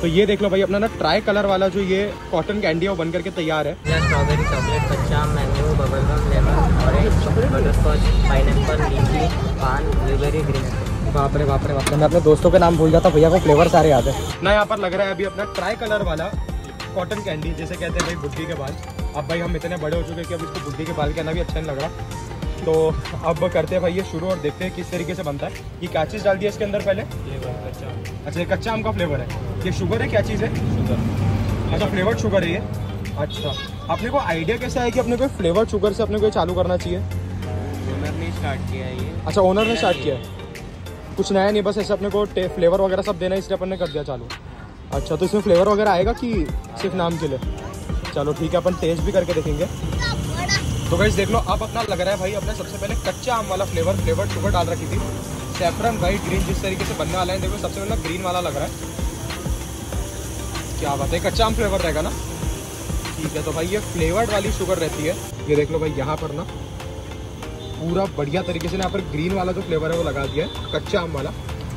तो ये देख लो भाई अपना ना ट्राई कलर वाला जो ये कॉटन कैंडी है वो बन करके तैयार है। स्ट्रॉबेरी चॉकलेट कच्चा mango bubble gum lemon orange butterscotch pineapple lychee paan blueberry green बाप रे बाप रे बाप मैं अपने दोस्तों के नाम भूल जाता भैया को फ्लेवर सारे याद है। ना यहाँ पर लग रहा है अभी अपना ट्राई कलर वाला कॉटन कैंडी जैसे कहते हैं भाई बुद्धि के बाल। अब भाई हम इतने बड़े हो चुके हैं कि अब इसको बुद्धि के बाल कहना भी अच्छा नहीं लग रहा। तो अब करते हैं भाई ये शुरू और देखते हैं किस तरीके से बनता है। ये क्या चीज़ डाल दिया इसके अंदर पहले? अच्छा ये कच्चा आम का फ्लेवर है। ये शुगर है क्या चीज़ है? शुगर अच्छा फ्लेवर शुगर है ये। अच्छा अपने को आइडिया कैसा है कि अपने को फ्लेवर शुगर से अपने को चालू करना चाहिए? ओनर ने स्टार्ट किया है ये। अच्छा ओनर ने स्टार्ट किया है। कुछ नया नहीं बस ऐसे अपने को फ्लेवर वगैरह सब देना है इसलिए अपन ने कर दिया चालू। अच्छा तो इसमें फ्लेवर वगैरह आएगा कि सिर्फ़ नाम के लिए? चलो ठीक है अपन टेस्ट भी करके देखेंगे। तो भाई देख लो, अब अपना लग रहा है भाई, अपने सबसे पहले कच्चा आम वाला फ्लेवर फ्लेवर शुगर डाल रखी थी। सेफरन वाइट ग्रीन जिस तरीके से बनने वाला है, देखो, सबसे पहले ग्रीन वाला लग रहा है। क्या बात है कच्चा आम फ्लेवर रहेगा ना? ठीक है तो भाई, ये फ्लेवर्ड वाली शुगर रहती है। ये देख लो भाई, यहाँ पर ना, पूरा बढ़िया तरीके से यहाँ पर ग्रीन वाला जो फ्लेवर है, वो लगा दिया है, कच्चा आम वाला।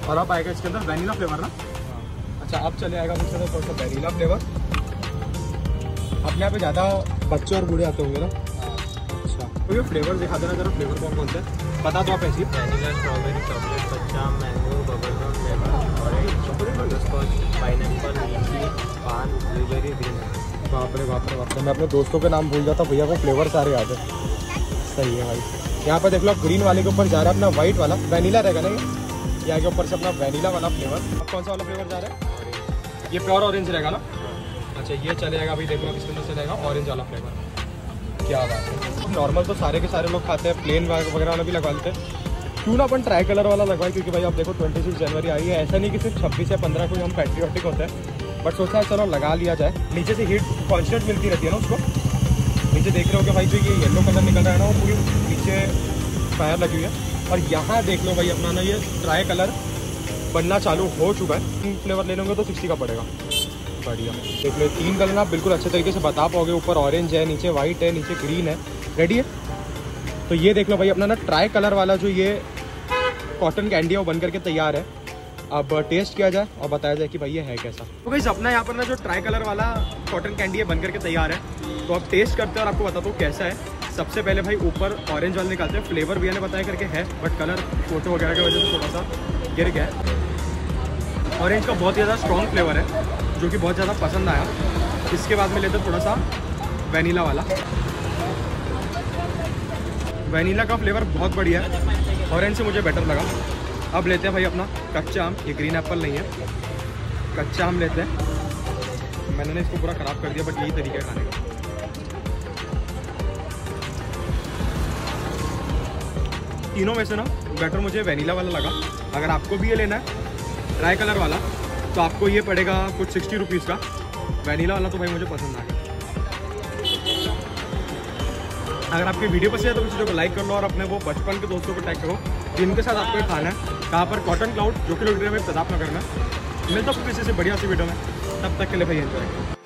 और अब आएगा इसके अंदर वैनिला फ्लेवर ना? अच्छा अब चले आएगा थोड़ा सा वैनिला फ्लेवर अपने यहाँ पे ज़्यादा बच्चे और बूढ़े आते होंगे ना। तो फ्लेवर दिखा देना जरा फ्लेवर कौन कौन से है बता दो आप ऐसी। वैनिला स्ट्रॉबेरी चॉकलेट कच्चा mango lemon orange butterscotch pineapple lychee paan blueberry green बाप रे बाप रे बाप रे मैं अपने दोस्तों के नाम भूल जाता भैया को फ्लेवर सारे याद है। सही है भाई। यहाँ पर देख लो ग्रीन वाले के ऊपर जा रहा है अपना व्हाइट वाला। वैनिला रहेगा ना ये? यहाँ के ऊपर से अपना वैनिला वाला फ्लेवर अब कौन सा वाला फ्लेवर जा रहा है? ये प्योर ऑरेंज रहेगा ना? अच्छा ये चलेगा अभी देख देखो किसके अंदर चलेगा? ऑरेंज वाला फ्लेवर क्या बात है। नॉर्मल तो सारे के सारे लोग खाते हैं प्लेन वगैरह वाला भी लगवा लेते हैं। क्यों ना अपन ट्राई कलर वाला लगवाए, क्योंकि भाई आप देखो ट्वेंटी सिक्स जनवरी आई है, ऐसा नहीं कि सिर्फ़ छब्बीस या पंद्रह को हम पैट्रियोटिक होते हैं। बट सोचा है चलो लगा लिया जाए। नीचे से हीट कॉन्स्टेंट मिलती रहती है ना उसको। नीचे देख रहे हो कि भाई जो ये येलो कलर निकल रहा है ना, वो पूरी नीचे फायर लगी हुई है। और यहाँ देख लो भाई अपना ना ये ट्राई कलर बनना चालू हो चुका है। फ्लेवर ले लेंगे तो सिक्सटी का पड़ेगा। बढ़िया देख लो, तीन कलर ना बिल्कुल अच्छे तरीके से बता पाओगे। ऊपर ऑरेंज है, नीचे वाइट है, नीचे ग्रीन है। रेडी है? तो ये देख लो भाई, अपना ना ट्राई कलर वाला जो ये कॉटन कैंडी है, वो बन करके तैयार है। अब टेस्ट किया जाए और बताया जाए कि भाई ये है कैसा। तो भाई अपना यहाँ पर ना जो ट्राई कलर वाला कॉटन कैंडी है, बन करके तैयार है। तो अब टेस्ट करते हैं और आपको बताता हूँ कैसा है। सबसे पहले भाई, ऊपर ऑरेंज वाले निकालते हैं। फ्लेवर भी मैंने बताया करके है बट कलर फ़ोटो वगैरह की वजह से थोड़ा सा गिर गया है। ऑरेंज का बहुत ज़्यादा स्ट्रॉन्ग फ्लेवर है, जो कि बहुत ज़्यादा पसंद आया। इसके बाद में लेते थोड़ा सा वनीला वाला। वनीला का फ्लेवर बहुत बढ़िया है। ऑरेंज से मुझे बेटर लगा। अब लेते हैं भाई अपना कच्चा आम। ये ग्रीन एप्पल नहीं है। कच्चा आम लेते हैं। मैंने इसको पूरा ख़राब कर दिया बट यही तरीका है खाने का। तीनों में से ना बेटर मुझे वैनीला वाला लगा। अगर आपको भी ये लेना है ट्राई कलर वाला तो आपको ये पड़ेगा कुछ सिक्सटी रुपीज़ का। वैनिला वाला तो भाई मुझे पसंद आ गया। अगर आपकी वीडियो पसंद है तो वीडियो को लाइक कर लो और अपने वो बचपन के दोस्तों को टैग करो, जिनके साथ आपको खाना है। कहाँ पर कॉटन क्लाउड जो कि लोग में प्रताप नगर में। मिलता हूँ किसी से बढ़िया सी वीडियो में। तब तक के लिए भाई एंजॉय